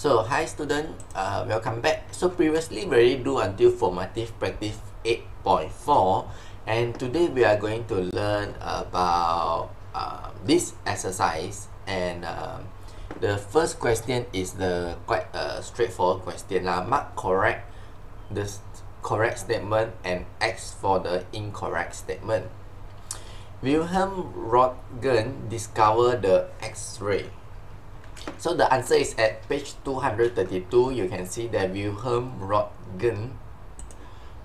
So, hi student, uh, welcome back. So, previously we already do until formative practice 8.4 and today we are going to learn about uh, this exercise and uh, the first question is the quite a uh, straightforward question lah. Mark correct the correct statement and X for the incorrect statement. Wilhelm Röntgen discovered the X-ray so the answer is at page 232. You can see that Wilhelm Röntgen.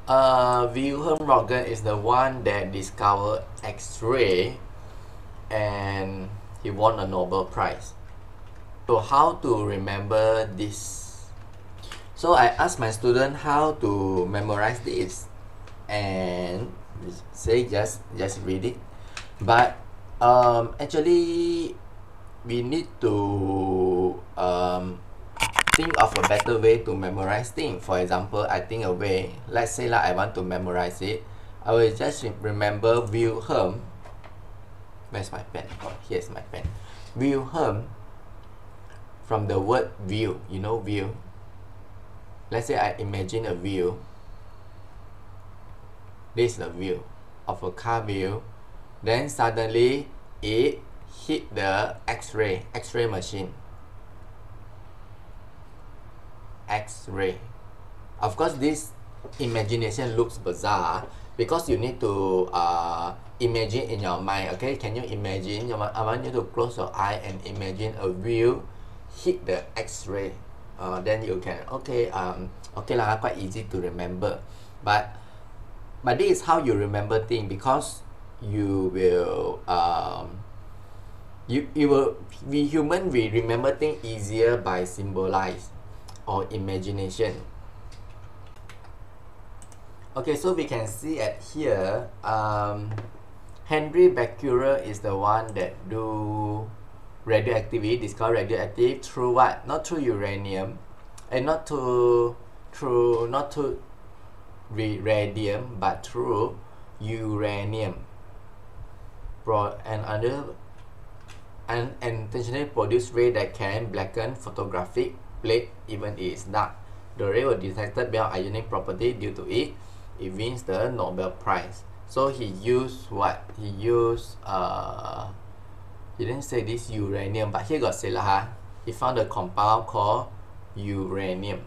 Uh, Wilhelm Röntgen is the one that discovered X-ray and he won a Nobel Prize. So how to remember this? So I asked my student how to memorize this and say just just read it. But um, actually we need to um, think of a better way to memorize things. For example, I think a way, let's say like I want to memorize it, I will just remember Wilhelm. Where's my pen? Oh, here's my pen. Wilhelm from the word view, you know view. Let's say I imagine a view. This is the view of a car view. Then suddenly it hit the X-ray, X-ray machine. X-ray. Of course, this imagination looks bizarre because you need to uh, imagine in your mind. Okay, can you imagine? I want you to close your eye and imagine a wheel hit the X-ray. Uh, then you can okay um okay lah quite easy to remember, but but this is how you remember thing because you will um you, you will we human we remember things easier by symbolize or imagination. Okay so we can see at here um, Henri Becquerel is the one that do radioactivity discover radioactive through what? Not through uranium and not to through not to radium but through uranium. Pro and other and intentionally produce ray that can blacken photographic plate even if it's dark. The ray was detected by ionic property due to it. It wins the Nobel Prize. So he used what? He used uh he didn't say this uranium, but here got say lah? He found a compound called uranium.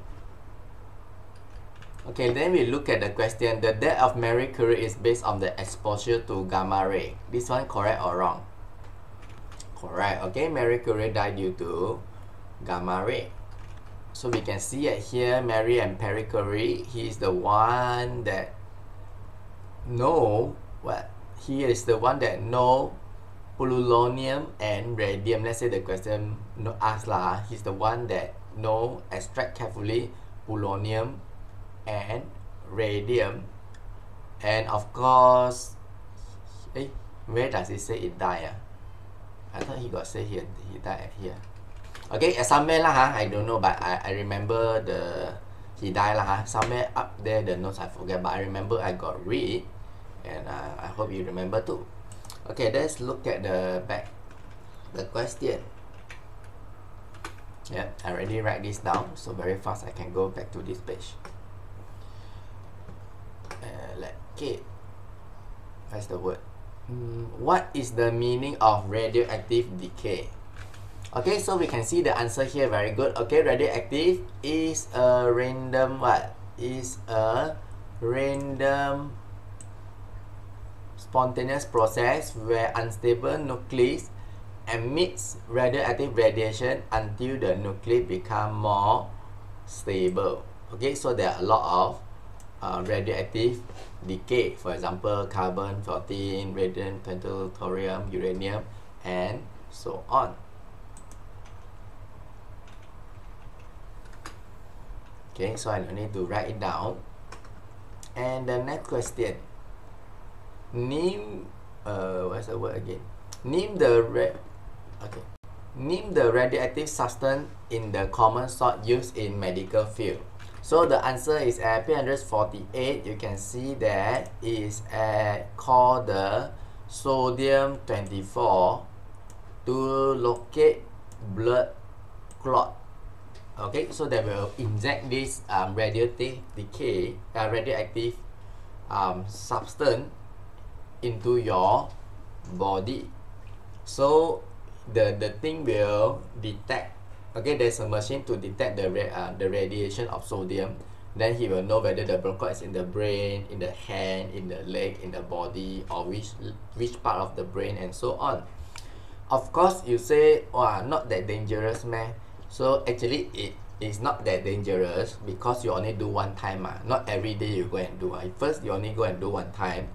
Okay, then we look at the question. The death of Marie Curie is based on the exposure to gamma ray. This one correct or wrong? Correct. Okay, Marie Curie died due to gamma ray. So we can see it here, Mary and Marie Curie. He is the one that know what he is the one that know polonium and radium. Let's say the question no ask lah. He's the one that know extract carefully polonium and radium. And of course, eh, where does it say it die? Ah? I thought he got say here he died here. Okay uh, somewhere lah huh? I don't know but I, I remember the he died lah huh? somewhere up there the notes I forget but I remember I got read and uh, I hope you remember too. Okay let's look at the back the question. Yeah I already write this down so very fast I can go back to this page. Uh, let okay. That's the word What is the meaning of radioactive decay? Okay, so we can see the answer here very good. Okay, radioactive is a random what? Is a random spontaneous process where unstable nucleus emits radioactive radiation until the nucleus become more stable. Okay, so there are a lot of uh, radioactive decay. For example carbon 14 radium thorium uranium and so on. Okay so I need to write it down. And the next question. Name uh what's the word again? Name the okay. Name the radioactive substance in the common salt used in medical field so the answer is at page 148. You can see that is at called the sodium 24 to locate blood clot. okay so they will inject this um, radioactive decay uh, radioactive um, substance into your body so the the thing will detect okay there's a machine to detect the ra uh, the radiation of sodium. Then he will know whether the bronchite is in the brain in the hand in the leg in the body or which which part of the brain and so on. Of course you say wow not that dangerous man so actually it is not that dangerous because you only do one time ah. Not every day you go and do ah. First you only go and do one time.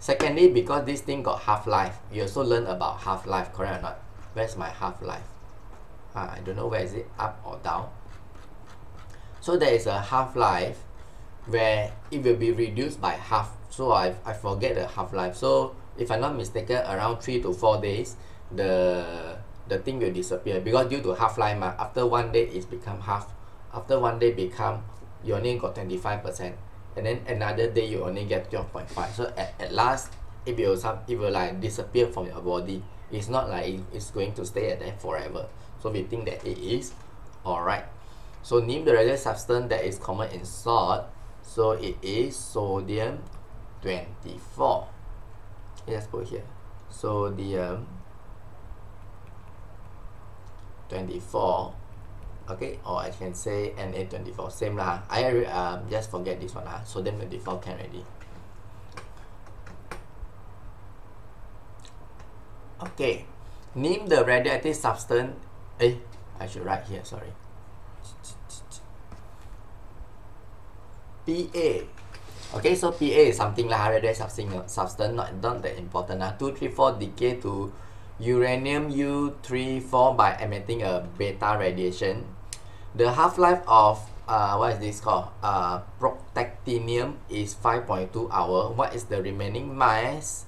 Secondly because this thing got half-life you also learn about half-life correct or not? Where's my half-life ah, I don't know where is it up or down. So there is a half-life where it will be reduced by half. So I, I forget the half-life. So if I'm not mistaken around 3 to 4 days the the thing will disappear. Because due to half-life ma, after one day it's become half. After one day become you only got 25 percent. And then another day you only get 12.5 so at, at last it will some it will like disappear from your body. It's not like it's going to stay at there forever so we think that it is. Alright. So name the radioactive substance that is common in salt. So it is sodium 24 let's put here. Sodium 24 okay. Or I can say Na24 same lah. I um, just forget this one lah. Sodium 24 can already. Okay. Name the radioactive substance eh I should write here sorry PA okay so PA is something like radioactive substance not, not that important lah 2, 3, 4 decay to uranium U34 by emitting a beta radiation. The half-life of uh, what is this called? Uh, protactinium is 5.2 hour. What is the remaining mass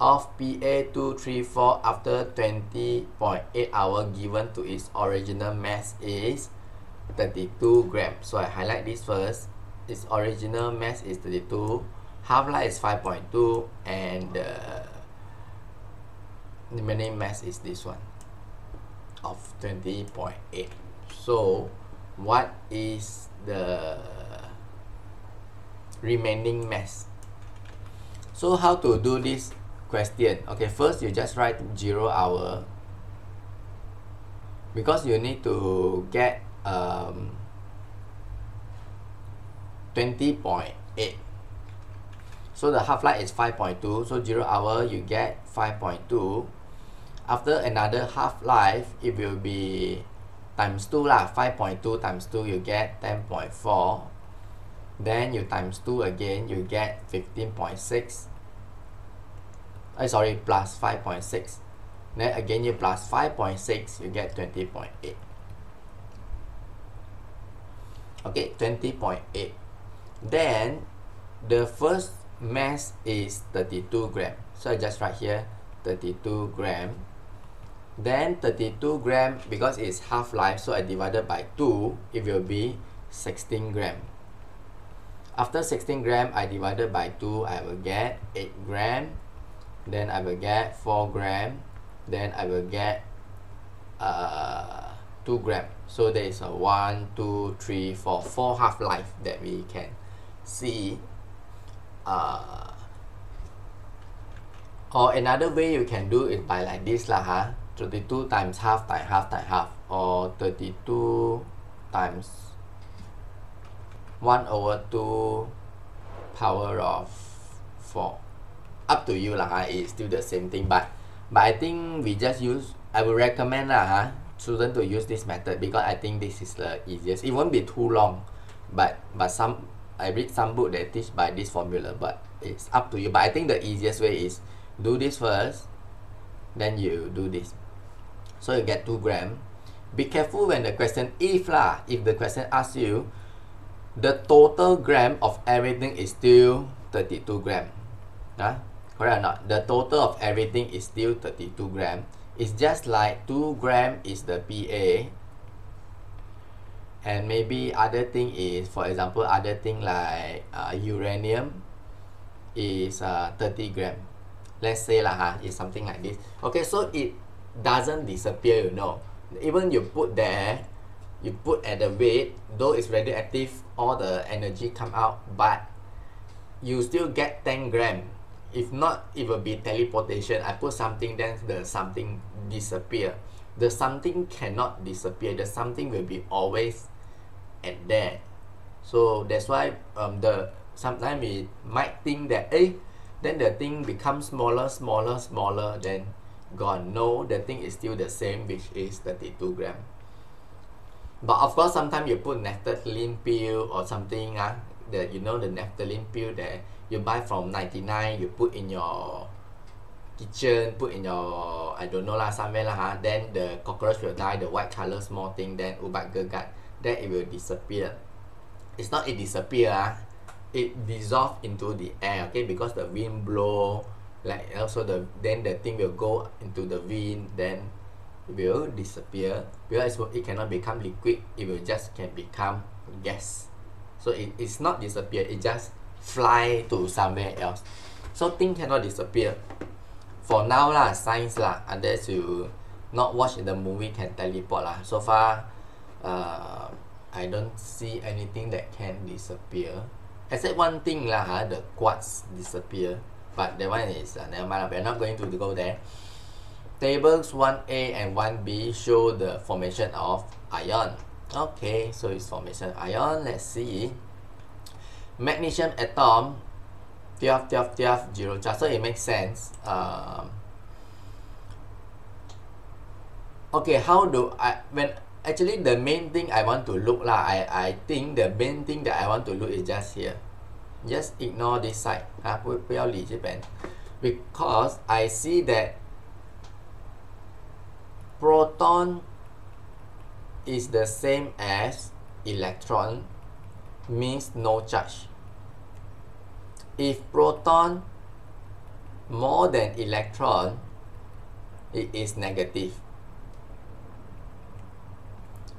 of Pa234 after 20.8 hour given to its original mass is 32 grams. So I highlight this first. Its original mass is 32. Half-life is 5.2 and uh, the remaining mass is this one of 20.8 so what is the remaining mass so how to do this question. Okay first you just write zero hour. Because you need to get um, 20.8 so the half-life is 5.2 so 0 hour you get 5.2 after another half-life it will be times 2 lah. 5.2 times 2 you get 10.4 then you times 2 again you get 15.6 uh, sorry plus 5.6 then again you plus 5.6 you get 20.8 okay 20.8 then the first mass is 32 gram. So I just write here 32 gram. Then 32 gram because it's half life so I divided by 2 it will be 16 gram. After 16 gram I divided by 2 I will get 8 gram then I will get 4 gram. Then I will get uh, 2 gram. So there is a 1 2 3 4 4 half life that we can see. Uh, or another way you can do it by like this lah huh? 32 times half times half times half or 32 times 1 over 2 power of 4 up to you lah huh? it's still the same thing but but I think we just use I would recommend lah ah, huh? student to use this method because I think this is the easiest it won't be too long but but some I read some book that teach by this formula but it's up to you but I think the easiest way is do this first then you do this so you get 2 gram be careful when the question if lah if the question asks you the total gram of everything is still 32 gram huh? Correct or not? The total of everything is still 32 gram. It's just like 2 gram is the PA and maybe other thing is for example other thing like uh, uranium is uh, 30 gram. Let's say lah huh, it's something like this. Okay so it doesn't disappear you know. Even you put there you put at the weight though it's radioactive all the energy come out but you still get 10 gram if not it will be teleportation. I put something then the something disappear. The something cannot disappear. The something will be always at there. So that's why um, the sometimes we might think that eh then the thing becomes smaller smaller smaller then gone. No the thing is still the same which is 32 gram. But of course sometimes you put naphthalene pill or something uh, that you know the naphthalene pill that you buy from 99 you put in your kitchen put in your I don't know lah somewhere lah then the cockroach will die the white color small thing then ubat gegat. Then it will disappear. It's not it disappear uh, it dissolve into the air okay? Because the wind blow like also the then the thing will go into the wind then will disappear. Because it cannot become liquid it will just can become gas. So it, it's not disappear it just fly to somewhere else. So thing cannot disappear. For now lah science lah unless you not watch the movie can teleport lah. So far uh, I don't see anything that can disappear. Except one thing lah ha, the quartz disappear. But that one is uh, never mind we're not going to go there. Tables 1a and 1b show the formation of ion okay so it's formation ion let's see magnesium atom 12 12 12 0 charge so it makes sense um, okay how do I when actually the main thing I want to look lah I, I think the main thing that I want to look is just here just ignore this side 啊不不要理这边 because I see that proton is the same as electron means no charge. If proton more than electron it is negative.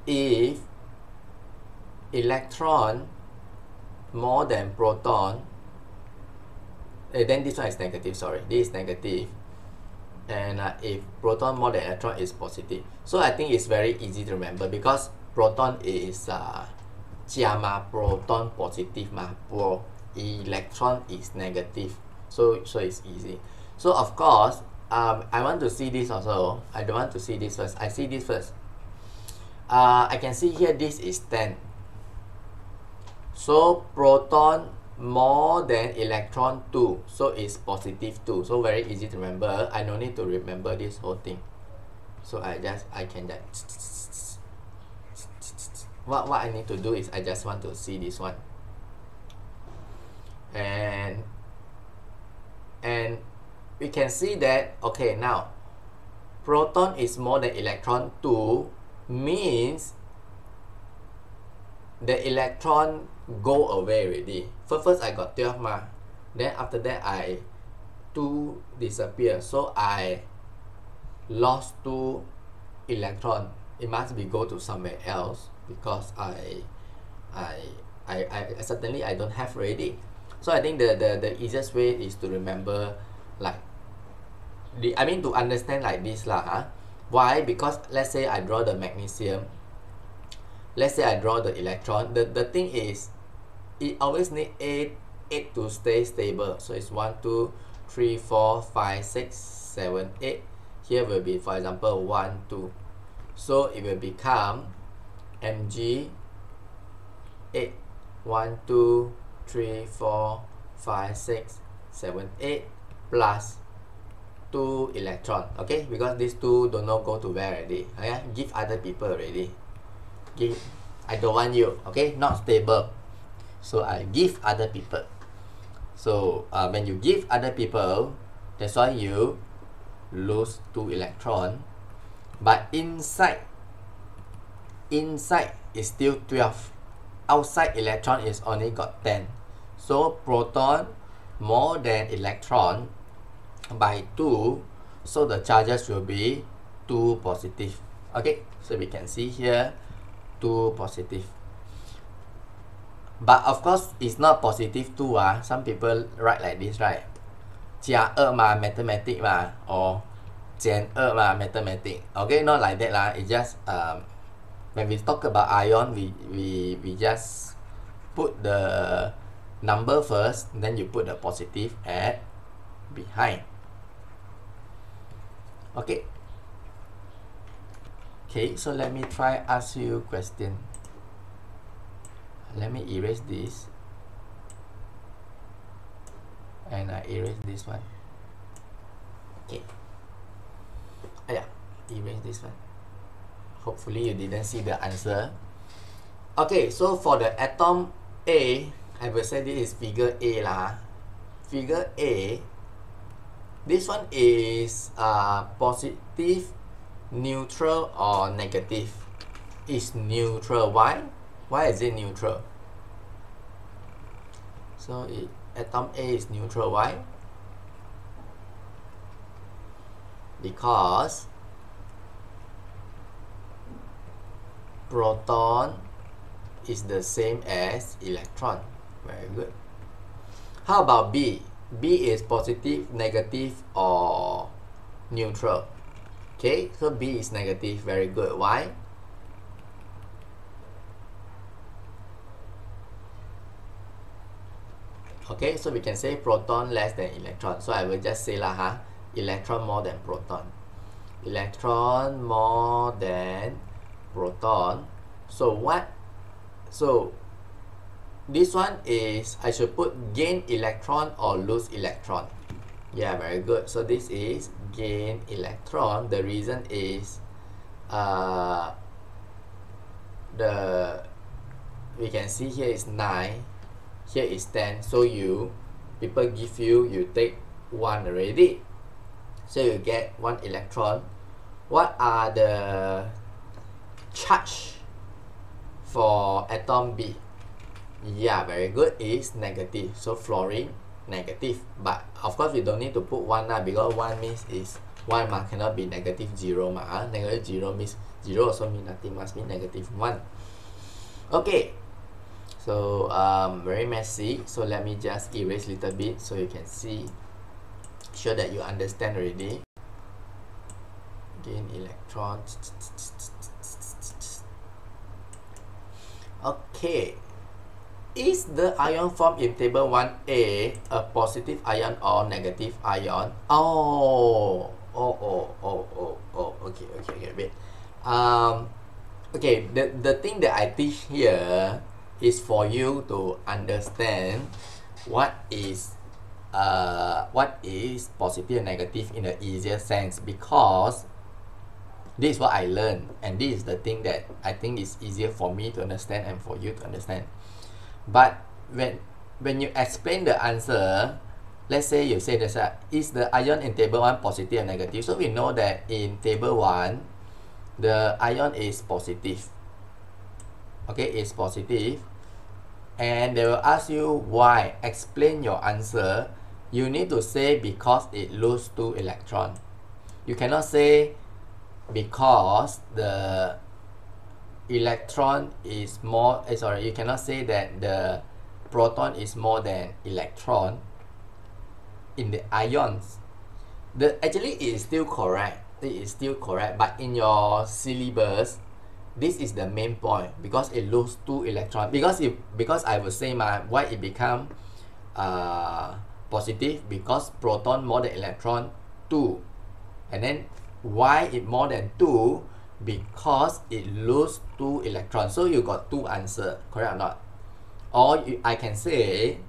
If electron more than proton eh, then this one is negative sorry. This is negative. And uh, if proton more than electron is positive. So I think it's very easy to remember because proton is uh, gamma proton positive mah pro electron is negative. So so it's easy. So of course um, I want to see this also. I don't want to see this first. I see this first. Uh, I can see here this is 10 so proton more than electron 2 so it's positive 2 so very easy to remember. I don't need to remember this whole thing. So I just I can just what, what I need to do is I just want to see this one. And and we can see that okay now proton is more than electron 2 means the electron go away already. First first I got 12 ma then after that I 2 disappear. So I lost 2 electron. It must be go to somewhere else because I I I, I certainly I don't have already. So I think the, the the easiest way is to remember like the I mean to understand like this lah huh? why? Because let's say I draw the magnesium let's say I draw the electron the, the thing is it always need 8 8 to stay stable. So it's 1 2 3 4 5 6 7 8 here will be for example 1 2 so it will become mg 8 1 2 3 4 5 6 7 8 plus 2 electron. Okay? Because these two do not know go to where already. Okay give other people already. Give I don't want you. Okay? Not stable. So I give other people. So uh, when you give other people that's why you lose 2 electron. But inside inside is still 12 outside electron is only got 10 so proton more than electron by 2 so the charges will be 2 positive okay so we can see here 2 positive but of course it's not positive 2 ah some people write like this right 加二嘛 mathematic 嘛 or 减二嘛 mathematic okay not like that lah it's just um when we talk about ion we we we just put the number first then you put the positive at behind. Okay. Okay so let me try ask you question. Let me erase this. And I erase this one. Okay. Oh yeah erase this one hopefully you didn't see the answer. Okay so for the atom A I will say this is figure A lah. Figure A this one is uh, positive neutral or negative? Is neutral. Why? Why is it neutral? So it, atom A is neutral. Why? Because proton is the same as electron. Very good. How about B? B is positive negative or neutral. Okay so B is negative. Very good. Why? Okay so we can say proton less than electron. So I will just say lah huh? electron more than proton. Electron more than proton. So what so this one is I should put gain electron or lose electron. Yeah very good. So this is gain electron. The reason is uh, the we can see here is 9 here is 10 so you people give you you take one already. So you get one electron. What are the charge for atom B. Yeah very good. Is negative. So fluorine negative. But of course we don't need to put one lah because one means is one ma cannot be negative zero ma huh? negative zero means zero also mean nothing must be negative one. Okay. So um, very messy. So let me just erase little bit so you can see sure that you understand already. Gain electron okay. Is the ion formed in table 1a a positive ion or negative ion? Oh oh oh oh oh oh. Okay okay okay wait. Um okay the the thing that i teach here is for you to understand what is uh what is positive and negative in the easier sense because this is what I learned and this is the thing that I think is easier for me to understand and for you to understand. But when when you explain the answer let's say you say this uh, is the ion in table 1 positive and negative? So we know that in table 1 the ion is positive. Okay is positive. And they will ask you why. Explain your answer. You need to say because it lose two electron. You cannot say because the electron is more eh, sorry you cannot say that the proton is more than electron in the ions. The actually it is still correct. It is still correct but in your syllabus this is the main point because it lose two electron. Because if because I will say my why it become uh, positive? Because proton more than electron 2 and then why it more than 2 because it lose two electrons. So you got two answer correct or not? Or you, I can say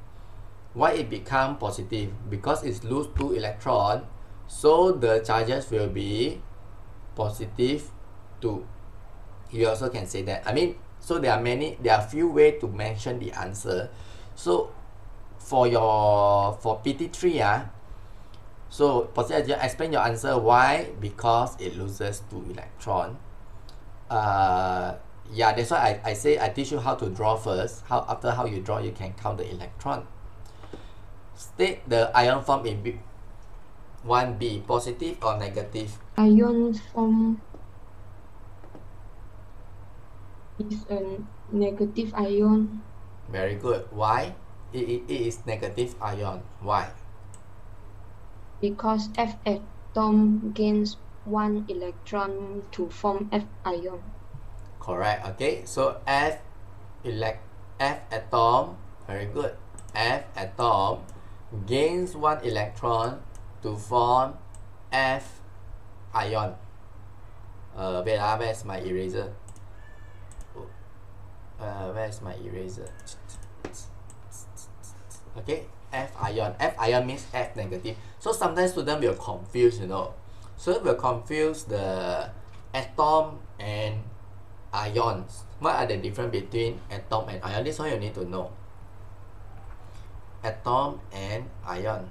why it become positive? Because it lose two electron so the charges will be positive 2 you also can say that. I mean so there are many there are few way to mention the answer. So for your for PT3 ah so positive explain your answer why because it loses two electron. Uh yeah that's why I, I say I teach you how to draw first. How after how you draw you can count the electron. State the ion form in B 1b positive or negative? Ion form is a negative ion. Very good. Why? It, it, it is negative ion. Why because F atom gains one electron to form F ion. correct okay so F elect F atom very good F atom gains one electron to form F ion uh, wait ah, where's my eraser uh, where's my eraser okay F ion. F ion means F negative. So sometimes students will confuse you know. So will confuse the atom and ions. What are the difference between atom and ion? This one you need to know. Atom and ion.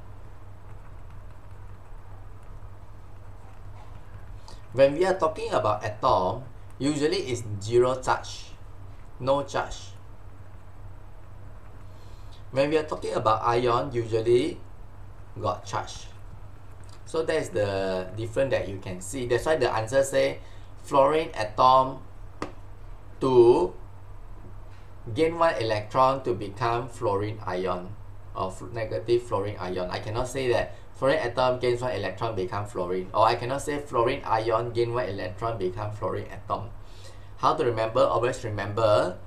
When we are talking about atom usually it's zero charge no charge when we are talking about ion usually got charge. So that's the difference that you can see. That's why the answer say fluorine atom to gain one electron to become fluorine ion or negative fluorine ion. I cannot say that fluorine atom gains one electron become fluorine or I cannot say fluorine ion gain one electron become fluorine atom. How to remember? Always remember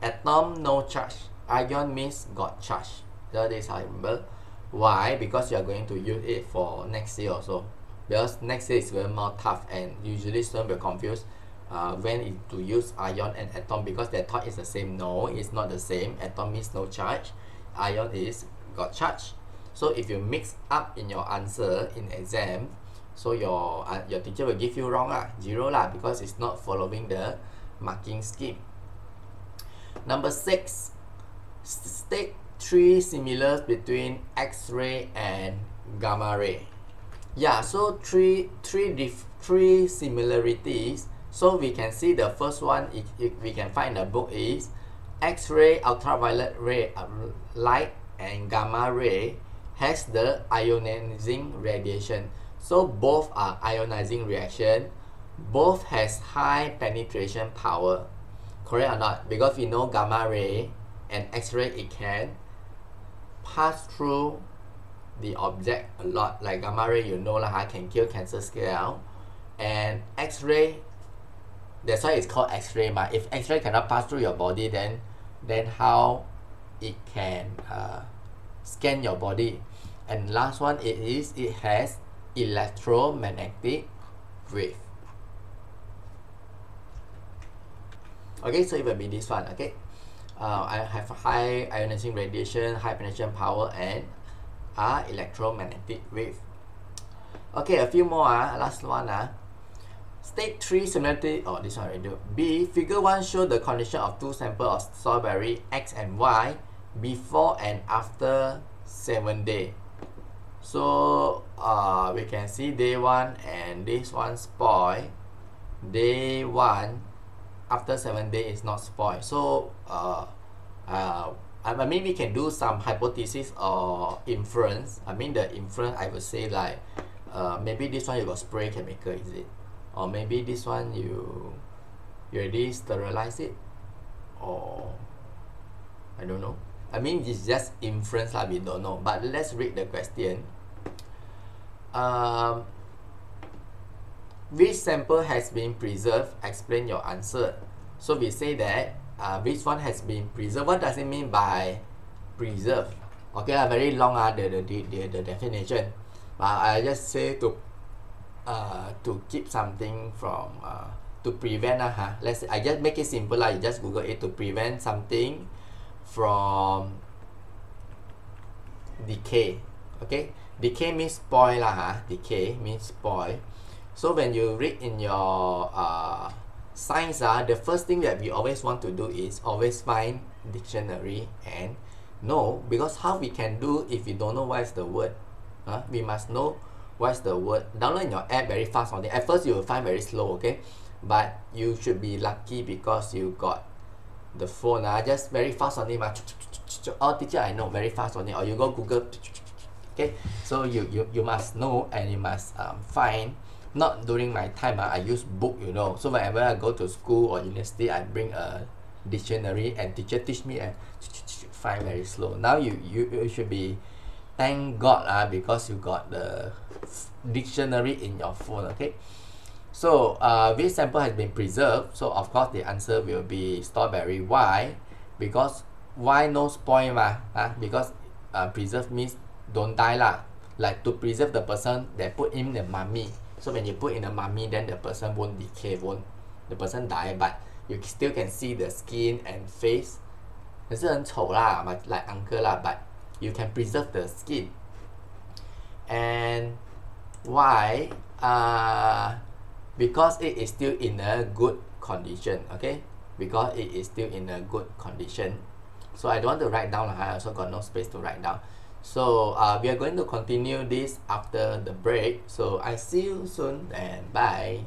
atom no charge ion means got charge that is how I remember. Why? Because you are going to use it for next year also. Because next year is very more tough and usually students will confuse uh, when to use ion and atom because they thought it's the same. No it's not the same. Atom means no charge. Ion is got charge. So if you mix up in your answer in exam so your uh, your teacher will give you wrong lah zero lah because it's not following the marking scheme. Number six state three similars between x-ray and gamma ray. Yeah so three three diff three similarities. So we can see the first one if, if we can find the book is x-ray ultraviolet ray uh, light and gamma ray has the ionizing radiation. So both are ionizing reaction. Both has high penetration power. Correct or not? Because we know gamma ray and x-ray it can pass through the object a lot. Like gamma ray you know lah can kill cancer cell and x-ray that's why it's called x-ray ma if x-ray cannot pass through your body then then how it can uh, scan your body? And last one it is it has electromagnetic wave. Okay so it will be this one okay uh, I have high ionizing radiation high penetration power and uh, electromagnetic wave okay a few more uh, last one uh. State 3 similarity, oh this one already. B, figure 1 show the condition of two samples of strawberry X and Y before and after 7 day. So uh, we can see day 1 and this one spoil. Day 1 after 7 days is not spoiled. So uh, uh, I mean we can do some hypothesis or inference. I mean the inference I would say like uh, maybe this one you got spray chemical is it? or maybe this one you you already sterilize it or I don't know I mean it's just inference lah we don't know but let's read the question um, which sample has been preserved? Explain your answer. So we say that uh, which one has been preserved? What does it mean by preserve okay uh, very long uh, the, the, the, the definition. But I just say to uh, to keep something from uh, to prevent uh, huh? let's say I just make it simple lah. you just google it to prevent something from decay. Okay? Decay means spoil lah huh? decay means spoil so when you read in your uh, science uh, the first thing that we always want to do is always find dictionary and know because how we can do if we don't know what is the word uh, we must know what's the word. Download your app very fast on it at first you will find very slow okay? But you should be lucky because you got the phone ah just very fast on it oh teacher I know very fast on it or you go Google okay? So you you, you must know and you must um, find not during my time uh, I use book you know so whenever I go to school or university I bring a dictionary and teacher teach me and find very slow now you you, you should be thank God uh, because you got the dictionary in your phone okay So uh, this sample has been preserved. So of course the answer will be strawberry. Why? Because why no spoil ma? Uh, because uh, preserve means don't die lah. Like to preserve the person, they put in the mummy So when you put in the mummy, then the person won't decay, won't the person die, but you still can see the skin and face. 可是很丑啦，like uncle lah, but you can preserve the skin. And why? Uh, because it is still in a good condition okay because it is still in a good condition so I don't want to write down I also got no space to write down so uh, we are going to continue this after the break. So I see you soon and bye